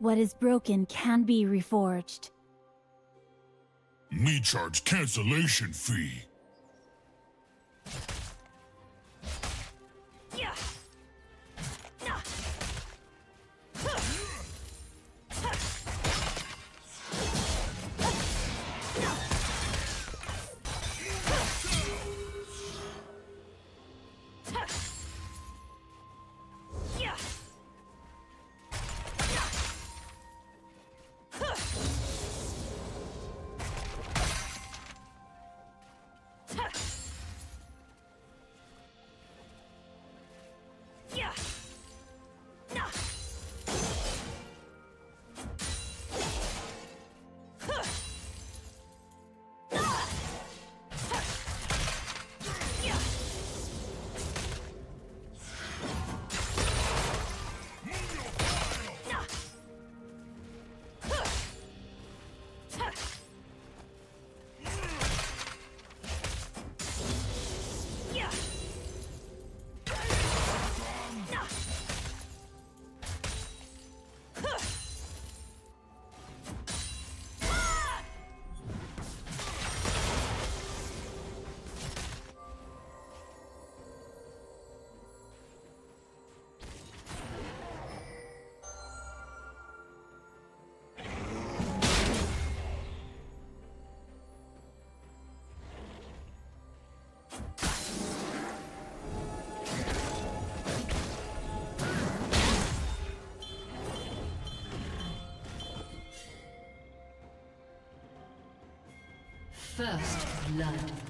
What is broken can be reforged. Me charge cancellation fee. First blood.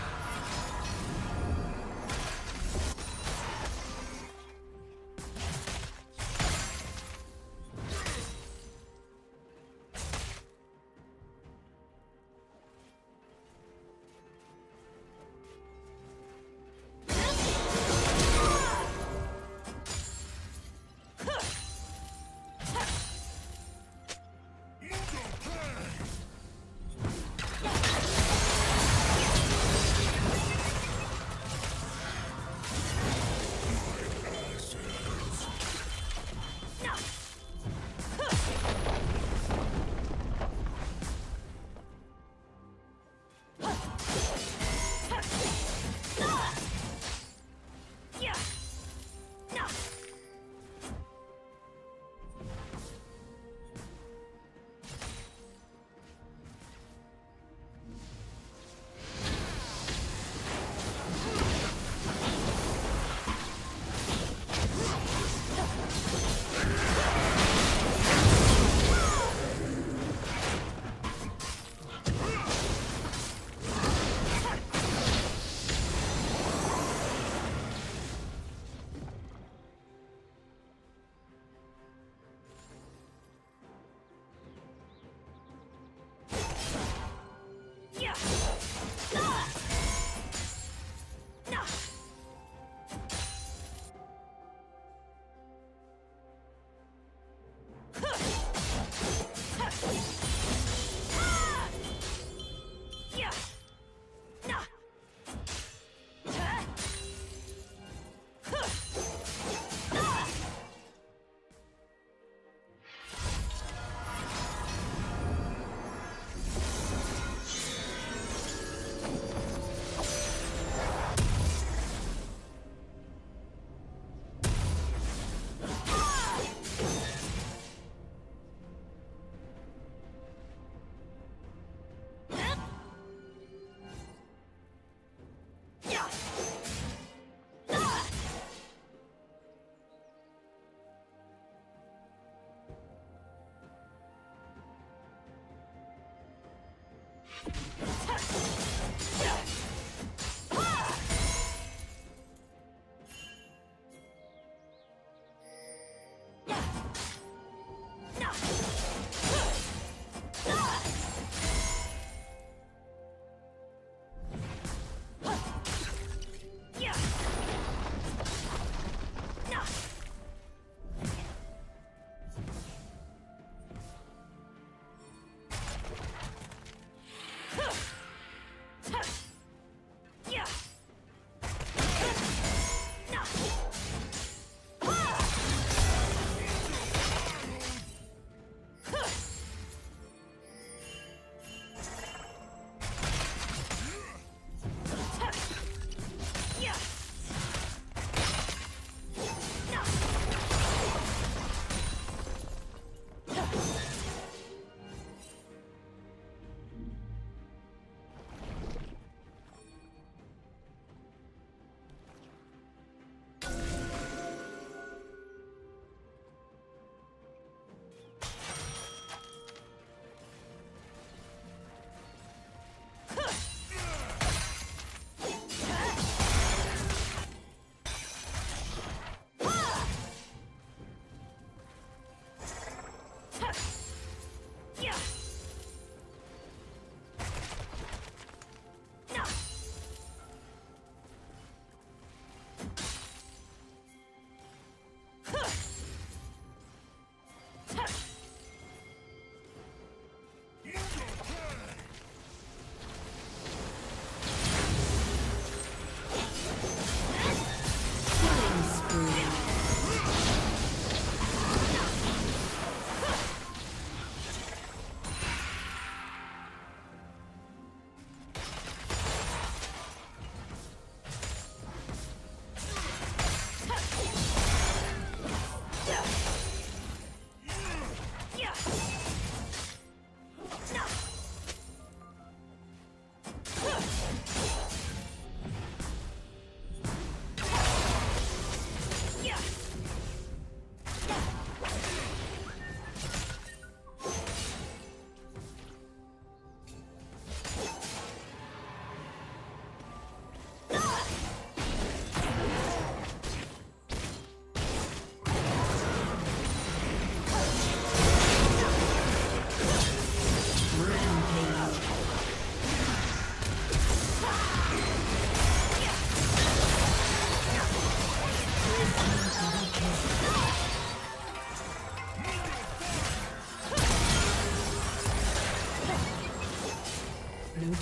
Huh.